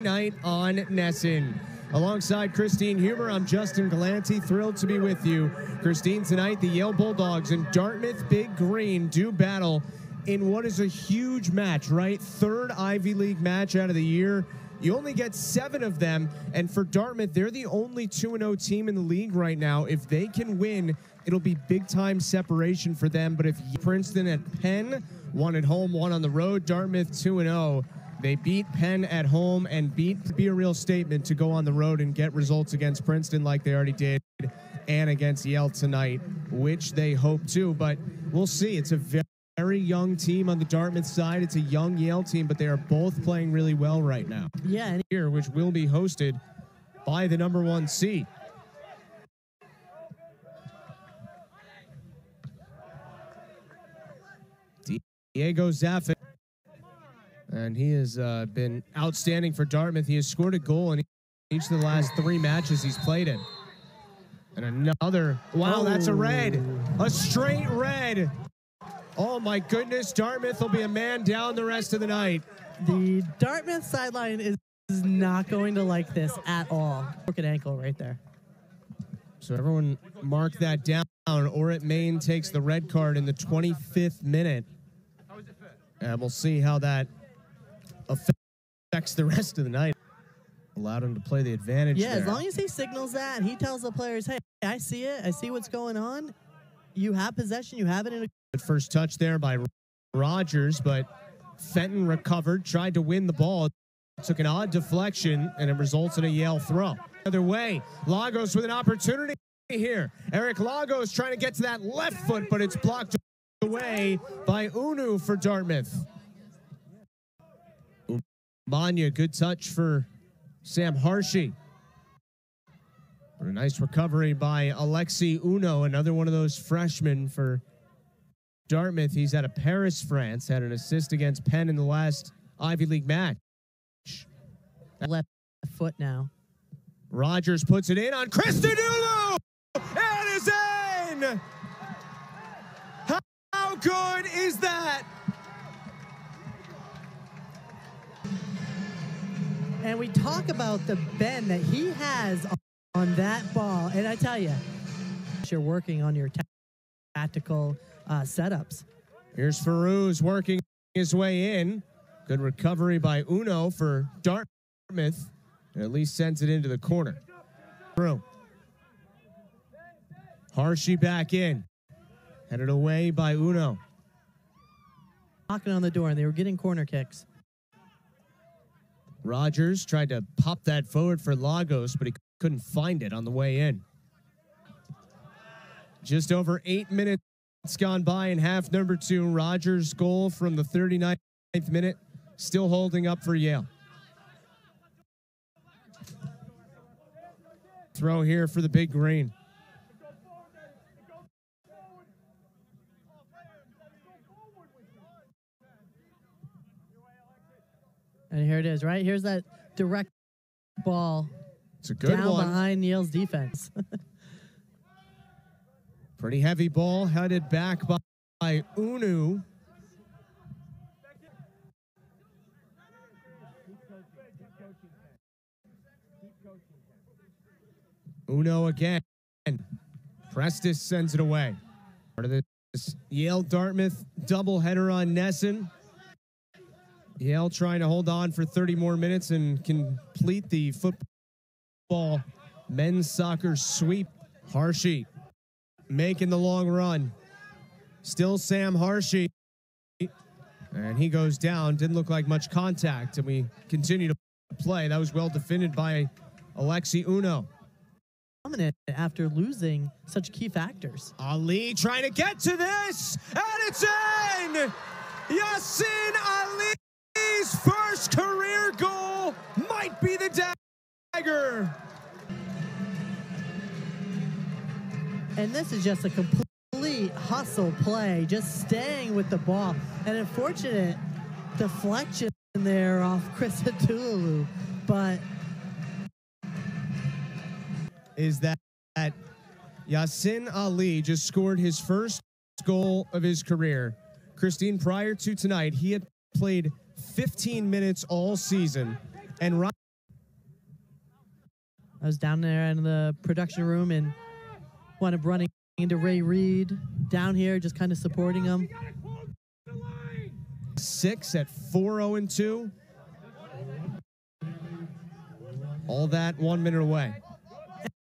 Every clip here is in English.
night on NESN. Alongside Christine Huber, I'm Justin Galanti. Thrilled to be with you. Christine, tonight the Yale Bulldogs and Dartmouth Big Green do battle in what is a huge match, right? Third Ivy League match out of the year. You only get seven of them, and for Dartmouth, they're the only 2 0 team in the league right now. If they can win, it'll be big time separation for them. But if Princeton at Penn, one at home, one on the road, Dartmouth 2 0. They beat Penn at home and beat be a real statement to go on the road and get results against Princeton like they already did and against Yale tonight, which they hope to. But we'll see. It's a very very young team on the Dartmouth side. It's a young Yale team, but they are both playing really well right now. Yeah. Here, which will be hosted by the number one seed. Diego Zaffin. And he has uh, been outstanding for Dartmouth. He has scored a goal in each of the last three matches he's played in. And another, wow, oh. that's a red. A straight red. Oh my goodness, Dartmouth will be a man down the rest of the night. The Dartmouth sideline is not going to like this at all. Broken ankle right there. So everyone mark that down, or it Main takes the red card in the 25th minute. And we'll see how that affects the rest of the night. Allowed him to play the advantage. Yeah, there. as long as he signals that, he tells the players, "Hey, I see it. I see what's going on. You have possession. You have it in a." Good first touch there by Rogers, but Fenton recovered, tried to win the ball, took an odd deflection, and it results in a Yale throw. Other way, Lagos with an opportunity here. Eric Lagos trying to get to that left foot, but it's blocked away by Unu for Dartmouth. Manya, good touch for Sam Harshy. But a nice recovery by Alexi Uno, another one of those freshmen for Dartmouth. He's out of Paris, France, had an assist against Penn in the last Ivy League match. Left foot now. Rogers puts it in on Christodoulou! And it is in! How good is that? And we talk about the bend that he has on that ball. And I tell you, you're working on your tactical uh, setups. Here's Farouz working his way in. Good recovery by Uno for Dartmouth. And at least sends it into the corner. Through. Harshy back in. Headed away by Uno. Knocking on the door, and they were getting corner kicks. Rogers tried to pop that forward for Lagos, but he couldn't find it on the way in. Just over eight minutes gone by in half number two. Rogers' goal from the 39th minute still holding up for Yale. Throw here for the big green. And here it is, right? Here's that direct ball. It's a good down one. behind Yale's defense. Pretty heavy ball headed back by, by Unu. Uno again. Prestis sends it away. Part of this Yale Dartmouth doubleheader on NESN. Yale trying to hold on for 30 more minutes and complete the football men's soccer sweep. Harshy making the long run. Still Sam Harshy. And he goes down. Didn't look like much contact. And we continue to play. That was well defended by Alexi Uno. Dominant after losing such key factors. Ali trying to get to this. And it's in! Yassin Ali his first career goal might be the dagger. And this is just a complete hustle play, just staying with the ball. An unfortunate deflection there off Christodoulou, but is that, that Yassin Ali just scored his first goal of his career. Christine, prior to tonight, he had played 15 minutes all season. And Ryan. I was down there in the production room and wound up running into Ray Reed down here, just kind of supporting him. Six at 4 0 2. All that one minute away.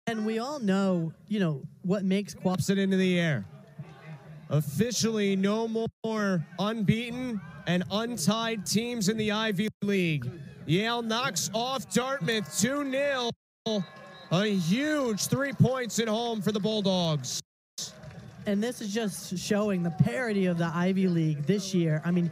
And we all know, you know, what makes Qual. Pops it into the air. Officially, no more unbeaten and untied teams in the Ivy League. Yale knocks off Dartmouth 2 0. A huge three points at home for the Bulldogs. And this is just showing the parity of the Ivy League this year. I mean,